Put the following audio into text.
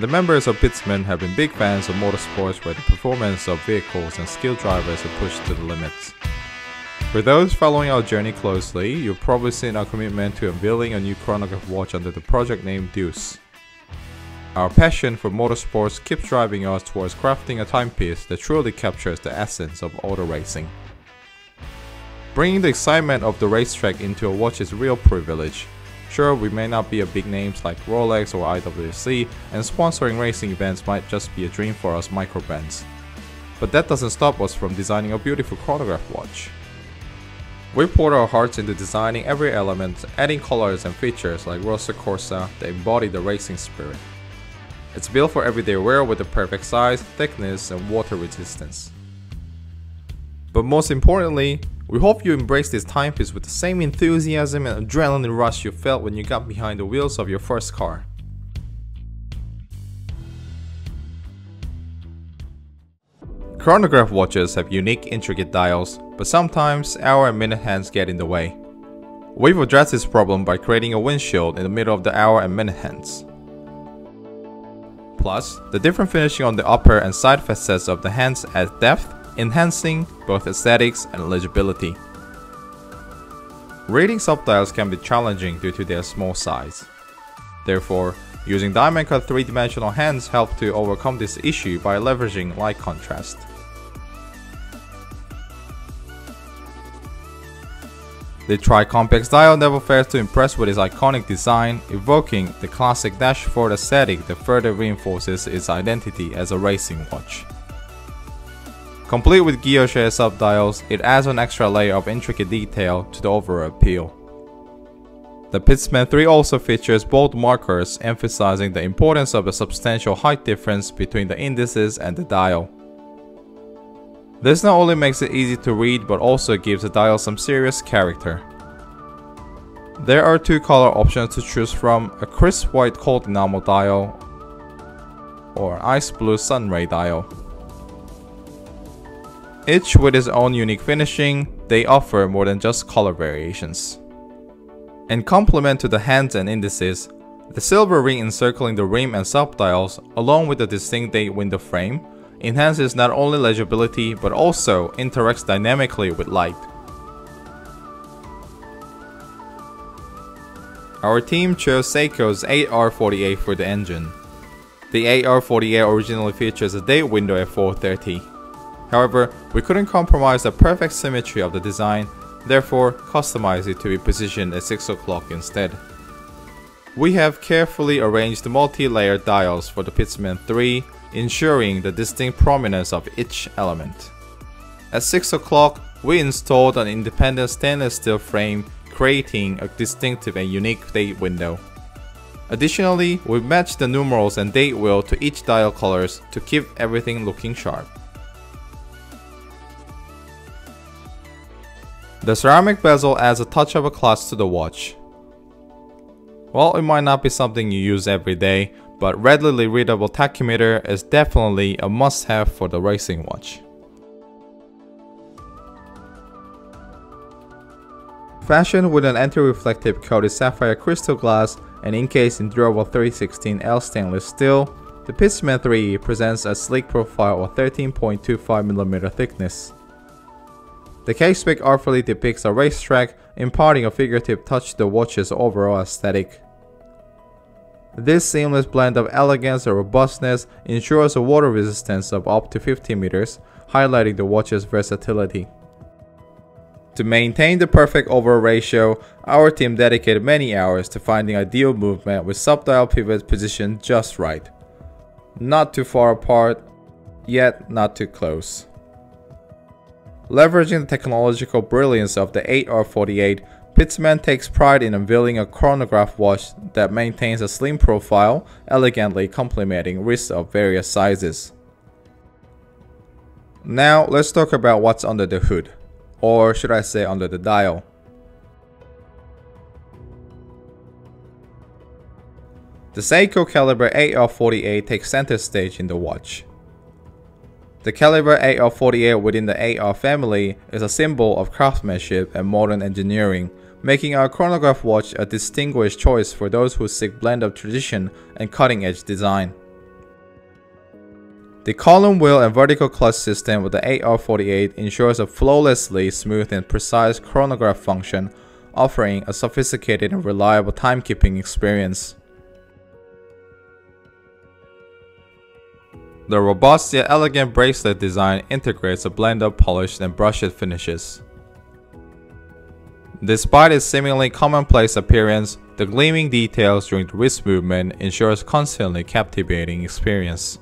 The members of Pitzmann have been big fans of motorsports where the performance of vehicles and skilled drivers are pushed to the limits. For those following our journey closely, you've probably seen our commitment to unveiling a new chronograph watch under the project name Deuce. Our passion for motorsports keeps driving us towards crafting a timepiece that truly captures the essence of auto racing. Bringing the excitement of the racetrack into a watch is real privilege. Sure, we may not be a big names like Rolex or IWC, and sponsoring racing events might just be a dream for us microbrands. But that doesn't stop us from designing a beautiful chronograph watch. We poured our hearts into designing every element, adding colors and features like Rosa Corsa that embody the racing spirit. It's built for everyday wear with the perfect size, thickness, and water resistance. But most importantly, we hope you embrace this timepiece with the same enthusiasm and adrenaline rush you felt when you got behind the wheels of your first car. Chronograph watches have unique intricate dials, but sometimes hour and minute hands get in the way. We've addressed this problem by creating a windshield in the middle of the hour and minute hands. Plus, the different finishing on the upper and side facets of the hands adds depth, enhancing both aesthetics and legibility. Reading subdials can be challenging due to their small size. Therefore, using diamond cut 3-dimensional hands help to overcome this issue by leveraging light contrast. The tri-compax dial never fails to impress with its iconic design, evoking the classic dashboard aesthetic that further reinforces its identity as a racing watch. Complete with guilloche subdials, it adds an extra layer of intricate detail to the overall appeal. The Pitzmann 3 also features bold markers emphasizing the importance of the substantial height difference between the indices and the dial. This not only makes it easy to read but also gives the dial some serious character. There are two color options to choose from, a crisp white cold enamel dial or an ice blue sunray dial. Each with its own unique finishing, they offer more than just color variations. In complement to the hands and indices, the silver ring encircling the rim and subdials, along with the distinct date window frame, enhances not only legibility but also interacts dynamically with light. Our team chose Seiko's 8R48 for the engine. The 8R48 originally features a date window at 4.30. However, we couldn't compromise the perfect symmetry of the design, therefore customized it to be positioned at 6 o'clock instead. We have carefully arranged multi-layered dials for the Pitzmann 3, ensuring the distinct prominence of each element. At 6 o'clock, we installed an independent stainless steel frame, creating a distinctive and unique date window. Additionally, we matched the numerals and date wheel to each dial colors to keep everything looking sharp. The ceramic bezel adds a touch of a class to the watch. While it might not be something you use every day, but readily readable tachymeter is definitely a must-have for the racing watch. Fashioned with an anti-reflective coated sapphire crystal glass and encased in durable 316L stainless steel, the Pitzmann 3 presents a sleek profile of 13.25mm thickness. The casespec artfully depicts a racetrack, imparting a figurative touch to the watch's overall aesthetic. This seamless blend of elegance and robustness ensures a water resistance of up to 50 meters, highlighting the watch's versatility. To maintain the perfect overall ratio, our team dedicated many hours to finding ideal movement with subdial pivots positioned just right. Not too far apart, yet not too close. Leveraging the technological brilliance of the 8R48, Pitzmann takes pride in unveiling a chronograph watch that maintains a slim profile, elegantly complementing wrists of various sizes. Now let's talk about what's under the hood, or should I say under the dial. The Seiko Caliber 8R48 takes center stage in the watch. The Caliber 8R48 within the 8R family is a symbol of craftsmanship and modern engineering, making our chronograph watch a distinguished choice for those who seek blend of tradition and cutting-edge design. The column wheel and vertical clutch system with the 8R48 ensures a flawlessly smooth and precise chronograph function, offering a sophisticated and reliable timekeeping experience. The robust yet elegant bracelet design integrates a blend of polished and brushed finishes. Despite its seemingly commonplace appearance, the gleaming details during the wrist movement ensures a constantly captivating experience.